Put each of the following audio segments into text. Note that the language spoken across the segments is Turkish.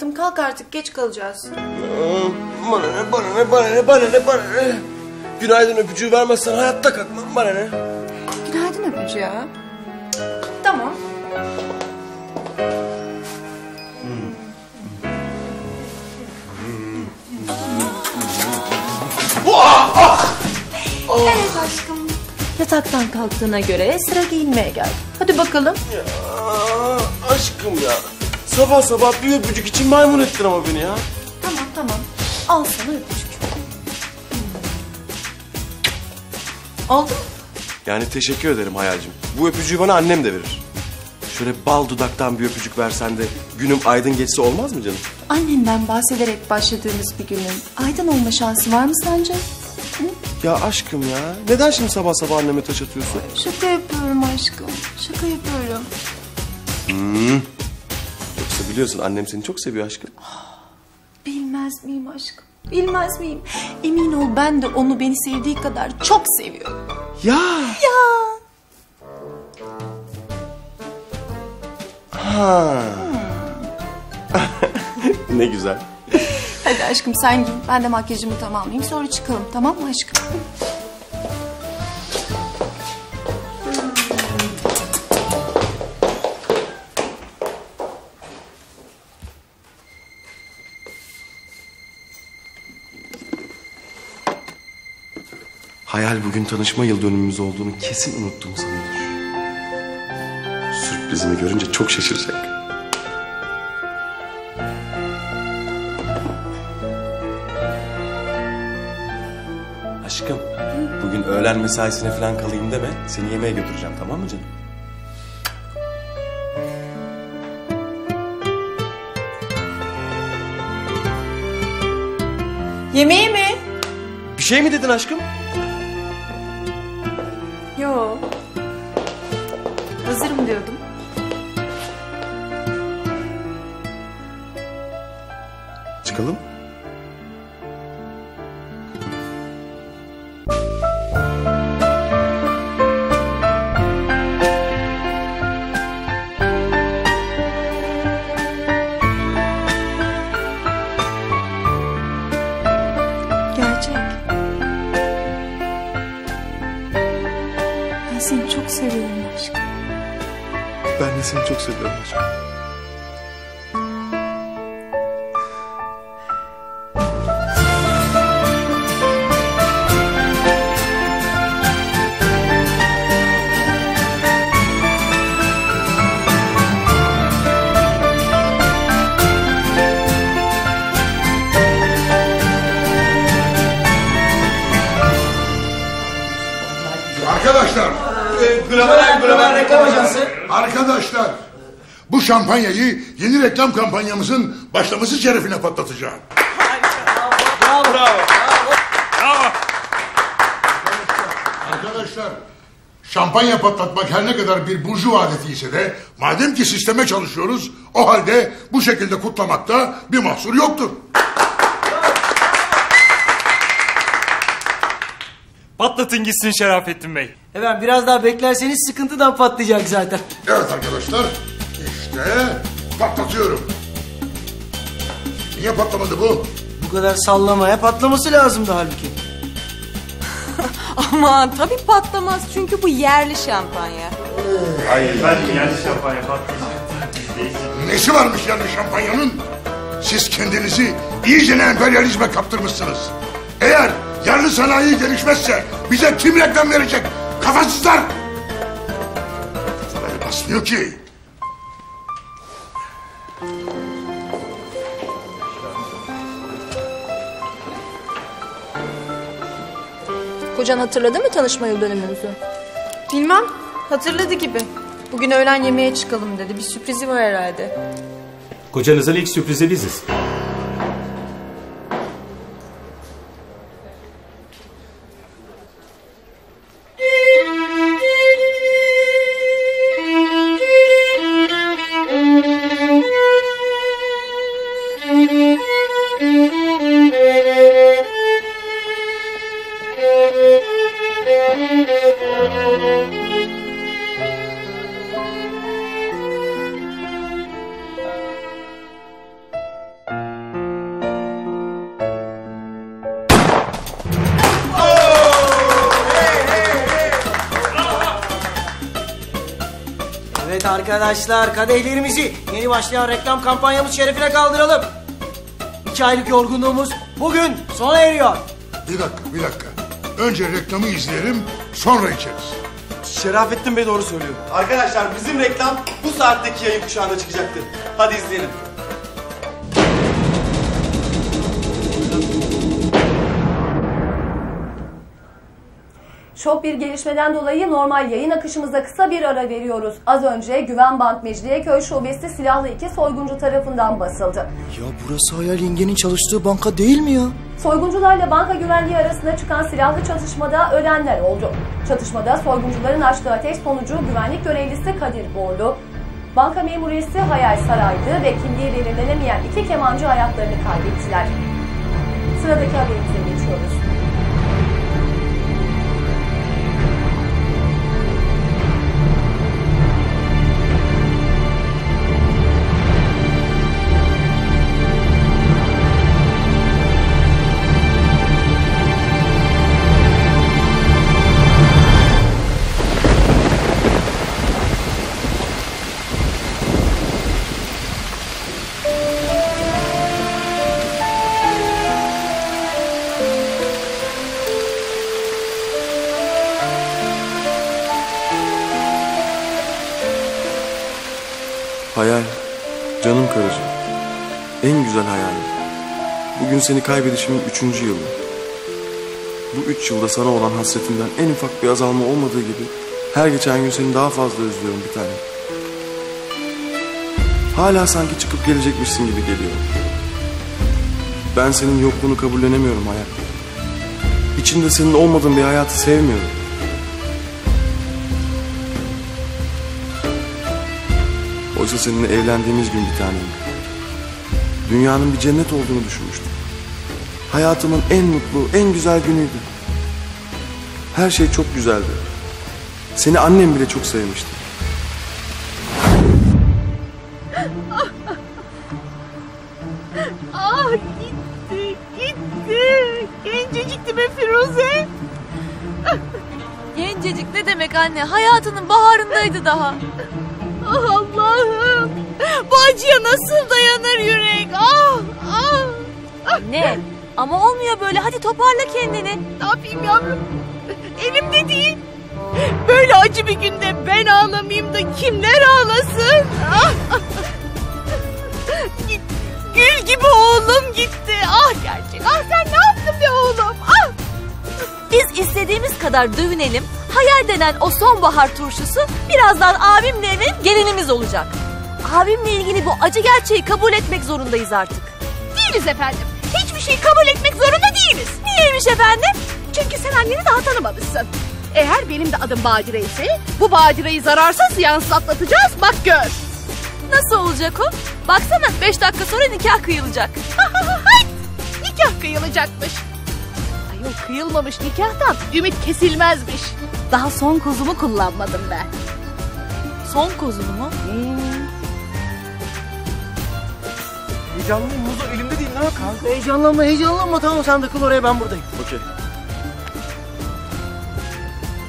hayatım kalk artık geç kalacağız. Bana ne, bana ne, bana ne, bana ne, bana ne. Günaydın öpücüğü vermezsen hayatta kalkmam. Bana ne? Günaydın öpücüğü ya. Tamam. Evet aşkım. Yataktan kalktığına göre sıra giyinmeye geldi. Hadi bakalım. Aa, aşkım ya. Sabah sabah bir öpücük için maymun ettin ama beni ya. Tamam tamam. Al sana öpücük. Oldu mu? Yani teşekkür ederim Hayal'cim. Bu öpücüğü bana annem de verir. Şöyle bal dudaktan bir öpücük versen de günüm aydın geçse olmaz mı canım? Annenden bahsederek başladığımız bir günün aydın olma şansı var mı sence? Ya aşkım ya. Neden şimdi sabah sabah anneme taş atıyorsun? Şaka yapıyorum aşkım. Şaka yapıyorum. Yoksa biliyorsun annem seni çok seviyor aşkım. Bilmez miyim aşkım? Bilmez miyim? Emin ol ben de onu beni sevdiği kadar çok seviyorum. Ya. Ya. Ha. ne güzel. Hadi aşkım sen giyin. Ben de makyajımı tamamlayayım. Sonra çıkalım tamam mı aşkım? Hayal bugün tanışma yıl dönümümüz olduğunu kesin unuttuğumu sanıyordur. Sürprizimi görünce çok şaşıracak. Aşkım, bugün öğlen mesaisine falan kalayım deme. Seni yemeğe götüreceğim tamam mı canım? Yemeği mi? Bir şey mi dedin aşkım? Yo. Hazırım diyordum. Çıkalım. Ben seni çok seviyorum aşkım. Global, global reklam ajansı. arkadaşlar. Bu şampanyayı yeni reklam kampanyamızın başlaması şerefine patlatacağım. Arkadaşlar, şampanya patlatmak her ne kadar bir burju adeti ise de madem ki sisteme çalışıyoruz, o halde bu şekilde kutlamakta bir mahsur yoktur. Patlatın gitsin Şerafettin Bey. Efendim biraz daha beklerseniz sıkıntıdan patlayacak zaten. Evet arkadaşlar, işte patlatıyorum. Niye patlamadı bu? Bu kadar sallamaya patlaması lazımdı halbuki. Aman tabii patlamaz çünkü bu yerli şampanya. Nesi varmış yani şampanyanın? Siz kendinizi iyice emperyalizme kaptırmışsınız. Eğer yerli sanayi gelişmezse bize kim reklam verecek? Kafasızlar! Kafaları basmıyor ki. Kocan hatırladı mı tanışma yıl dönümümüzü? Bilmem. Hatırladı gibi. Bugün öğlen yemeğe çıkalım dedi. Bir sürprizi var herhalde. Kocanızın ilk sürprizi biziz. Arkadaşlar kadehlerimizi yeni başlayan reklam kampanyamız şerefine kaldıralım. İki aylık yorgunluğumuz bugün sona eriyor. Bir dakika bir dakika. Önce reklamı izleyelim sonra içeriz. Şerafettin Bey doğru söylüyor. Arkadaşlar bizim reklam bu saatteki yayın kuşağında çıkacaktır. Hadi izleyelim. Şok bir gelişmeden dolayı normal yayın akışımıza kısa bir ara veriyoruz. Az önce Güven Bank Mecidiyeköy Şubesi silahlı iki soyguncu tarafından basıldı. Ya burası Hayal Yenge'nin çalıştığı banka değil mi ya? Soyguncularla banka güvenliği arasında çıkan silahlı çatışmada ölenler oldu. Çatışmada soyguncuların açtığı ateş sonucu güvenlik görevlisi Kadir Borlu, banka memuriyesi Hayal Saraydı ve kimliği belirlenemeyen iki kemancı hayatlarını kaybettiler. Sıradaki haberimize geçiyoruz. Bugün seni kaybedişimin üçüncü yılı. Bu üç yılda sana olan hasretimden en ufak bir azalma olmadığı gibi her geçen gün seni daha fazla özlüyorum bir tane. Hala sanki çıkıp gelecekmişsin gibi geliyor. Ben senin yokluğunu kabullenemiyorum hayat. İçinde senin olmadığın bir hayatı sevmiyorum. Oysa seninle evlendiğimiz gün bir tanem. Dünyanın bir cennet olduğunu düşünmüştüm. Hayatımın en mutlu, en güzel günüydü. Her şey çok güzeldi. Seni annem bile çok sevmişti. Ah gitti, gitti. Gencecikti be Firuze. Gencecik ne demek anne? Hayatının baharındaydı daha. Ah Allah'ım. Bu acıya nasıl dayanır yürek? Ah, ah. Anne ama olmuyor böyle. Hadi toparla kendini. Ne yapayım yavrum? Elimde değil. Böyle acı bir günde ben ağlamayayım da kimler ağlasın? Ah. Git, Gül gibi oğlum gitti. Ah gerçek. Ah sen ne yaptın be oğlum? Ah. Biz istediğimiz kadar dövünelim. Hayal denen o sonbahar turşusu birazdan abimle evlenip gelinimiz olacak. Abimle ilgili bu acı gerçeği kabul etmek zorundayız artık. Değiliz efendim. Hiçbir şey kabul etmek zorunda değiliz. Niyeymiş efendim? Çünkü sen anneni daha tanımamışsın. Eğer benim de adım Badire ise bu Badire'yi zararsız ziyansız atlatacağız bak gör. Nasıl olacak o? Baksana beş dakika sonra nikah kıyılacak. Nikah kıyılacakmış. Ayol kıyılmamış nikahtan ümit kesilmezmiş. Daha son kozumu kullanmadım ben. Son kozunu mu? Heyecanlıyım Muzo elimde değil ne Kanka heyecanlanma heyecanlanma tamam sen takıl oraya ben buradayım. Okey.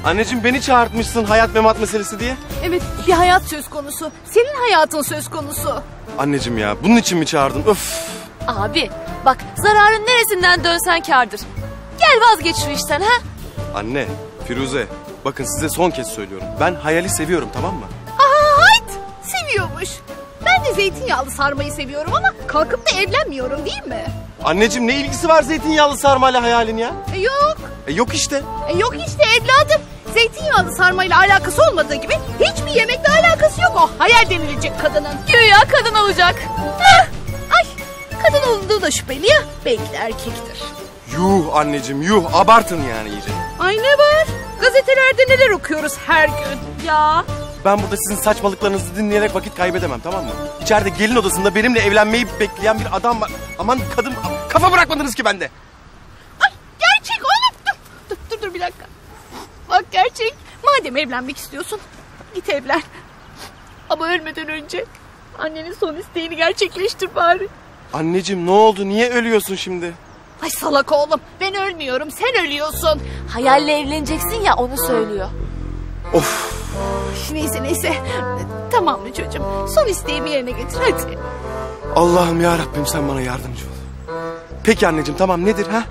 Anneciğim beni çağırtmışsın hayat memat meselesi diye. Evet bir hayat söz konusu. Senin hayatın söz konusu. Anneciğim ya bunun için mi çağırdın? Öf. Abi bak zararın neresinden dönsen kardır. Gel vazgeç şu işten ha. Anne, Firuze bakın size son kez söylüyorum. Ben hayali seviyorum tamam mı? De zeytinyağlı sarmayı seviyorum ama kalkıp da evlenmiyorum değil mi? Anneciğim ne ilgisi var zeytinyağlı sarmayla hayalin ya? E, yok. E, yok işte. E, yok işte evladım. Zeytinyağlı sarmayla alakası olmadığı gibi hiçbir yemekle alakası yok o hayal denilecek kadının. Güya kadın olacak. Heh! Ay kadın olduğu da şüpheli ya. Belki de erkektir. Yuh anneciğim yuh abartın yani iyice. Ay ne var? Gazetelerde neler okuyoruz her gün. Ya Ben burada sizin saçmalıklarınızı dinleyerek vakit kaybedemem tamam mı? İçeride gelin odasında benimle evlenmeyi bekleyen bir adam var. Aman kadın kafa bırakmadınız ki bende. Ay gerçek oğlum. Dur, dur, dur, dur bir dakika. Bak gerçek. Madem evlenmek istiyorsun git evlen. Ama ölmeden önce annenin son isteğini gerçekleştir bari. Anneciğim ne oldu niye ölüyorsun şimdi? Ay salak oğlum ben ölmüyorum sen ölüyorsun. hayalle evleneceksin ya onu söylüyor. Of Neyse neyse. Tamam mı çocuğum? Son isteğimi yerine getir hadi. Allah'ım ya Rabbim sen bana yardımcı ol. Peki anneciğim tamam nedir ha?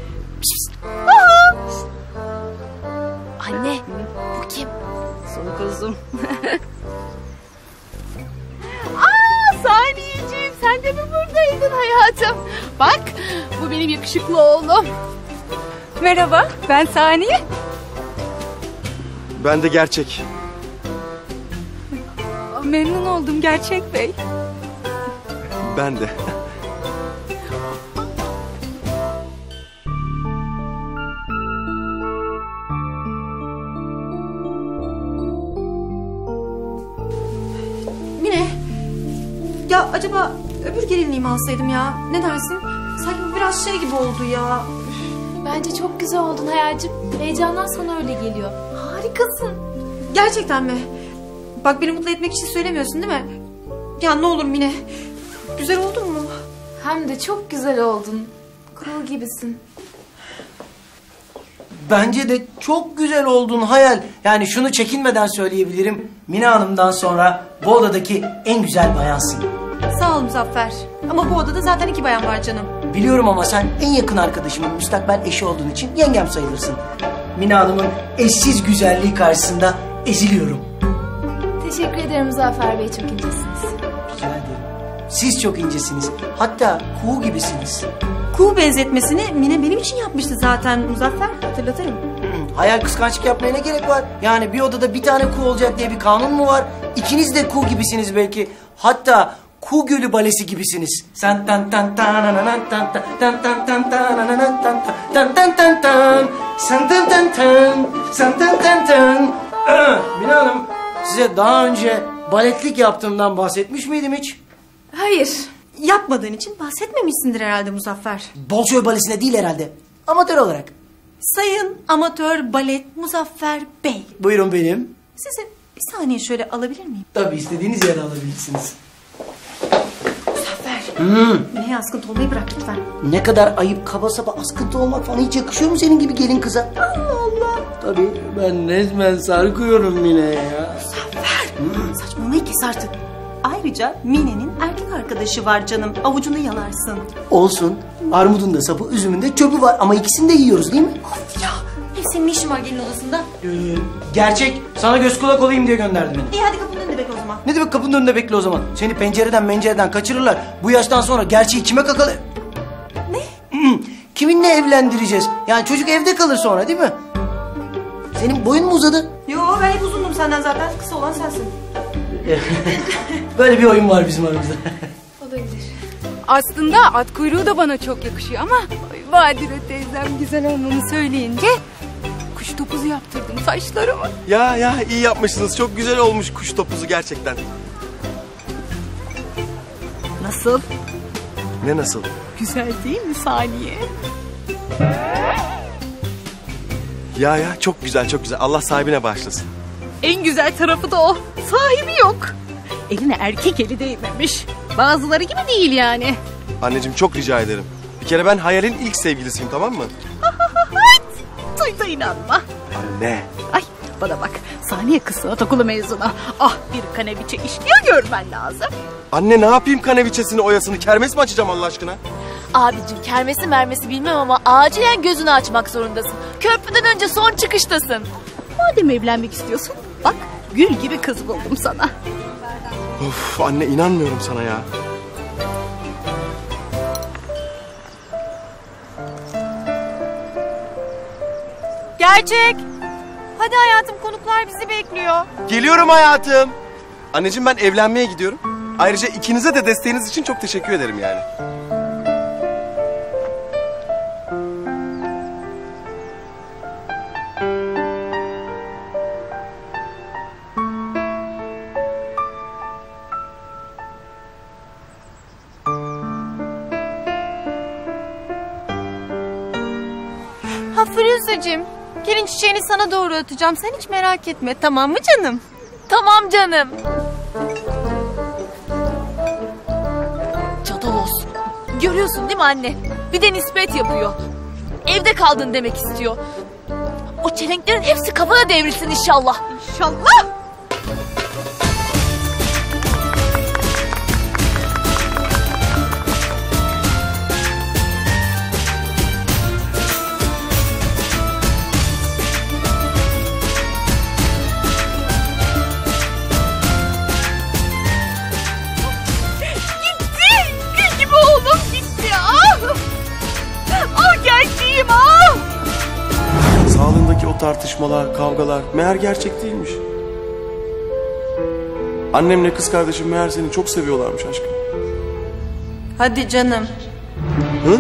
Anne bu kim? Son kuzum. Aa Saniyeciğim sen de mi buradaydın hayatım? Bak bu benim yakışıklı oğlum. Merhaba ben Saniye. Ben de gerçek. Memnun oldum Gerçek Bey. Ben de. Mine. Ya acaba öbür gelinliğimi alsaydım ya. Ne dersin? Sanki bu biraz şey gibi oldu ya. Bence çok güzel oldun Hayal'cim. Heyecandan sana öyle geliyor. Harikasın. Gerçekten mi? Bak beni mutlu etmek için söylemiyorsun değil mi? Ya ne olur Mine. Güzel oldun mu? Hem de çok güzel oldun. Kuru gibisin. Bence de çok güzel oldun hayal. Yani şunu çekinmeden söyleyebilirim. Mine Hanım'dan sonra bu odadaki en güzel bayansın. Sağ ol Muzaffer. Ama bu odada zaten iki bayan var canım. Biliyorum ama sen en yakın arkadaşımın müstakbel eşi olduğun için yengem sayılırsın. Mine Hanım'ın eşsiz güzelliği karşısında eziliyorum. Teşekkür ederim Zafer Bey çok incesiniz. Rica ederim. Siz çok incesiniz. Hatta kuğu gibisiniz. Kuğu benzetmesini Mine benim için yapmıştı zaten Muzaffer. Hatırlatırım. Hayal kıskançlık yapmaya ne gerek var? Yani bir odada bir tane kuğu olacak diye bir kanun mu var? İkiniz de kuğu gibisiniz belki. Hatta Kuğu Gölü Balesi gibisiniz. Sen tan tan tan tan tan tan tan tan tan tan tan tan tan tan tan sen tan tan tan sen tan tan tan Mine Hanım size daha önce baletlik yaptığımdan bahsetmiş miydim hiç? Hayır. Yapmadığın için bahsetmemişsindir herhalde Muzaffer. Bolşoy Balesi'ne değil herhalde. Amatör olarak. Sayın amatör balet Muzaffer Bey. Buyurun benim. Sizi bir saniye şöyle alabilir miyim? Tabii istediğiniz yere alabilirsiniz. Muzaffer. Mine'ye askıntı olmayı bırak lütfen. Ne kadar ayıp kaba saba askıntı olmak falan hiç yakışıyor mu senin gibi gelin kıza? Allah Allah. Tabii ben resmen sarkıyorum Mine'ye ya. Muzaffer. Saçmalamayı kes artık. Ayrıca Mine'nin erkek arkadaşı var canım. Avucunu yalarsın. Olsun. Armudun da sapı, üzümün de çöpü var ama ikisini de yiyoruz değil mi? Of ya. Hem senin ne işin var gelin odasında? Ee, gerçek. Sana göz kulak olayım diye gönderdi beni. İyi hadi kapının Ne demek kapının önünde bekle o zaman? Seni pencereden mencereden kaçırırlar. Bu yaştan sonra gerçeği kime kakalı... Ne? Kiminle evlendireceğiz? Yani çocuk evde kalır sonra değil mi? Senin boyun mu uzadı? Yo ben hep uzundum senden zaten. Kısa olan sensin. Böyle bir oyun var bizim aramızda. Aslında at kuyruğu da bana çok yakışıyor ama Badire teyzem güzel olmamı söyleyince kuş topuzu yaptırdım saçlarımı. Ya ya iyi yapmışsınız. Çok güzel olmuş kuş topuzu gerçekten. Nasıl? Ne nasıl? Güzel değil mi saniye? Ya ya çok güzel çok güzel. Allah sahibine bağışlasın. En güzel tarafı da o. Sahibi yok. Eline erkek eli değmemiş. Bazıları gibi değil yani. Anneciğim çok rica ederim. Bir kere ben Hayal'in ilk sevgilisiyim tamam mı? Duy da inanma. Anne. Ay bana bak saniye kız sanat okulu mezunu. Ah bir kaneviçe işliyor görmen lazım. Anne ne yapayım kaneviçesini oyasını kermes mi açacağım Allah aşkına? Abicim kermesi mermesi bilmem ama acilen gözünü açmak zorundasın. Köprüden önce son çıkıştasın. Madem evlenmek istiyorsun bak gül gibi kız buldum sana. Of anne inanmıyorum sana ya. Gerçek. Hadi hayatım konuklar bizi bekliyor. Geliyorum hayatım. Anneciğim ben evlenmeye gidiyorum. Ayrıca ikinize de desteğiniz için çok teşekkür ederim yani. Ha Firuzeciğim. Gelin çiçeğini sana doğru atacağım. Sen hiç merak etme tamam mı canım? Tamam canım. Cadalos. Görüyorsun değil mi anne? Bir de nispet yapıyor. Evde kaldın demek istiyor. O çelenklerin hepsi kafana devrilsin inşallah. İnşallah. Tartışmalar, kavgalar meğer gerçek değilmiş. Annemle kız kardeşim meğer seni çok seviyorlarmış aşkım. Hadi canım. Hı?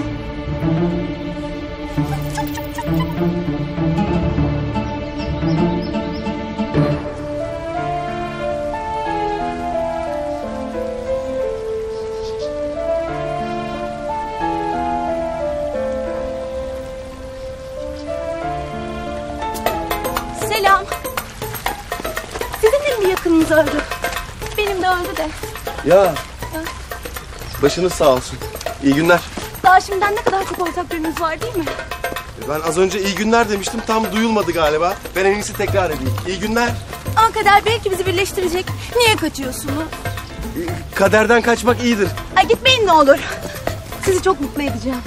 Ya. Başınız sağ olsun. İyi günler. Daha şimdiden ne kadar çok ortak yönünüz var değil mi? Ben az önce iyi günler demiştim. Tam duyulmadı galiba. Ben en iyisi tekrar edeyim. İyi günler. Ama kader belki bizi birleştirecek. Niye kaçıyorsunuz? Kaderden kaçmak iyidir. Ay gitmeyin ne olur. Sizi çok mutlu edeceğim.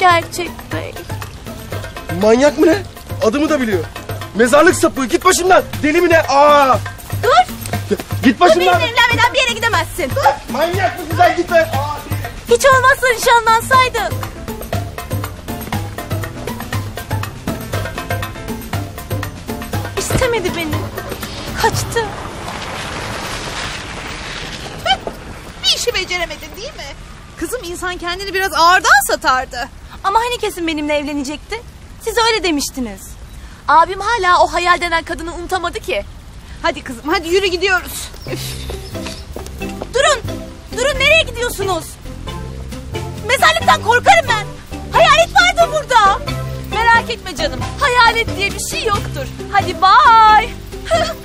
Gerçek bey. Manyak mı ne? Adımı da biliyor. Mezarlık sapığı. Git başımdan. Deli mi ne? Aa! Dur. Git başımdan. benimle evlenmeden bir yere gidemezsin. Manyak mısın sen gitme. Aa! Hiç olmazsa nişanlansaydık. İstemedi beni. Kaçtı. Bir işi beceremedin değil mi? Kızım insan kendini biraz ağırdan satardı. Ama hani kesin benimle evlenecekti? Siz öyle demiştiniz. Abim hala o hayal denen kadını unutamadı ki. Hadi kızım hadi yürü gidiyoruz. Durun! Durun nereye gidiyorsunuz? Mezarlıktan korkarım ben. Hayalet vardı burada. Merak etme canım. Hayalet diye bir şey yoktur. Hadi bay.